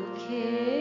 okay